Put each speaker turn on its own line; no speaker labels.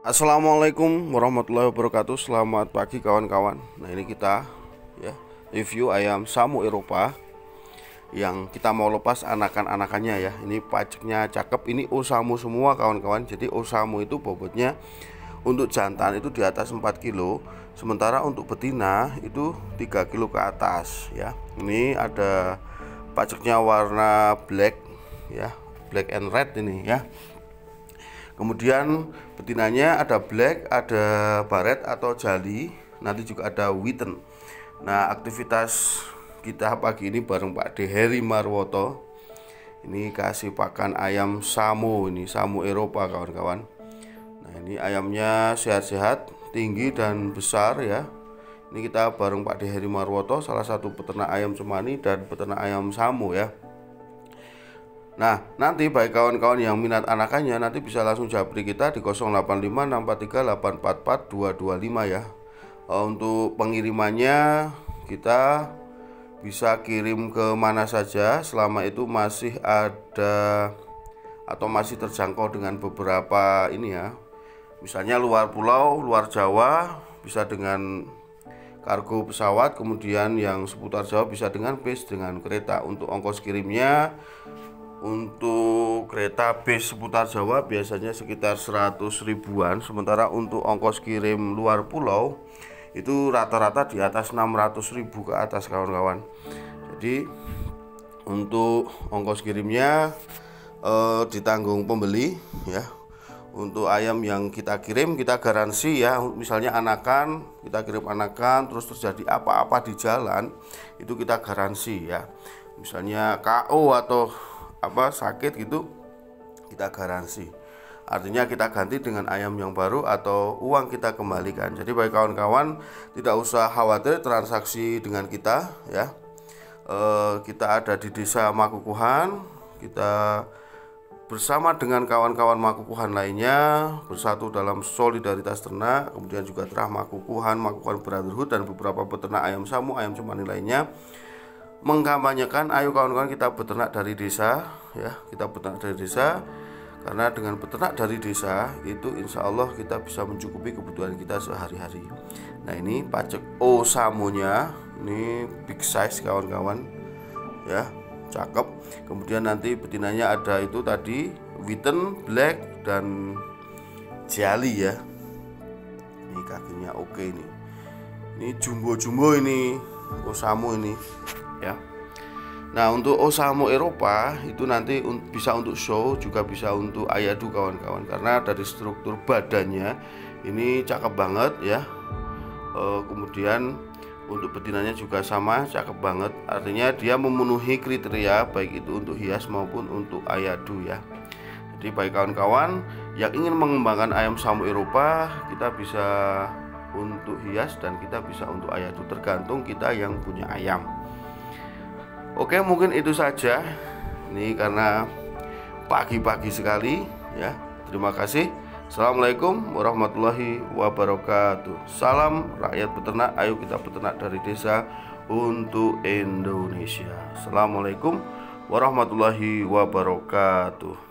Assalamualaikum warahmatullahi wabarakatuh. Selamat pagi kawan-kawan. Nah ini kita ya review ayam Samu Eropa Yang kita mau lepas anakan-anakannya ya. Ini pajaknya cakep. Ini Osamu semua kawan-kawan. Jadi Osamu itu bobotnya Untuk jantan itu di atas 4 kilo. Sementara untuk betina itu 3 kilo ke atas ya. Ini ada pajaknya warna black ya. Black and red ini ya kemudian betinanya ada black ada baret atau jali nanti juga ada witten. Nah aktivitas kita pagi ini bareng Pak Deheri Marwoto. Ini kasih pakan ayam samu ini samu Eropa kawan-kawan. Nah ini ayamnya sehat-sehat tinggi dan besar ya. Ini kita bareng Pak Deheri Marwoto salah satu peternak ayam cemani dan peternak ayam samu ya Nah, nanti baik kawan-kawan yang minat anakannya nanti bisa langsung japri kita di 085643844225 ya. Eh, untuk pengirimannya kita bisa kirim ke mana saja selama itu masih ada atau masih terjangkau dengan beberapa ini ya. Misalnya luar pulau, luar Jawa bisa dengan kargo pesawat, kemudian yang seputar Jawa bisa dengan bis dengan kereta. Untuk ongkos kirimnya untuk kereta bis seputar Jawa biasanya sekitar 100 ribuan. Sementara untuk ongkos kirim luar pulau itu rata-rata di atas 600 ribu ke atas kawan-kawan. Jadi untuk ongkos kirimnya eh, ditanggung pembeli ya. Untuk ayam yang kita kirim kita garansi ya. Misalnya anakan kita kirim anakan terus terjadi apa-apa di jalan itu kita garansi ya. Misalnya KO atau apa sakit gitu kita garansi. Artinya kita ganti dengan ayam yang baru atau uang kita kembalikan. Jadi baik kawan-kawan tidak usah khawatir transaksi dengan kita ya. E, kita ada di desa Makukuhan kita bersama dengan kawan-kawan Makukuhan lainnya bersatu dalam solidaritas ternak kemudian juga terah Makukuhan Makukuhan Brotherhood dan beberapa peternak ayam samu ayam cemani lainnya mengkampanyekan ayo kawan-kawan kita beternak dari desa ya kita beternak dari desa. Karena dengan beternak dari desa itu insya Allah kita bisa mencukupi kebutuhan kita sehari-hari. Nah ini pacek osamonya ini big size kawan-kawan ya cakep. Kemudian nanti betinanya ada itu tadi witten black dan jali ya. Ini kakinya oke ini. Ini jumbo-jumbo ini Osamu ini ya. Nah untuk Osamu Eropa itu nanti bisa untuk show juga bisa untuk ayadu kawan-kawan karena dari struktur badannya ini cakep banget ya. E, kemudian untuk betinanya juga sama cakep banget artinya dia memenuhi kriteria baik itu untuk hias maupun untuk ayadu ya. Jadi baik kawan-kawan yang ingin mengembangkan ayam samu Eropa kita bisa untuk hias dan kita bisa untuk ayadu tergantung kita yang punya ayam. Oke, mungkin itu saja. Ini karena pagi-pagi sekali ya. Terima kasih. Assalamualaikum warahmatullahi wabarakatuh. Salam rakyat peternak. Ayo kita peternak dari desa untuk Indonesia. Assalamualaikum warahmatullahi wabarakatuh.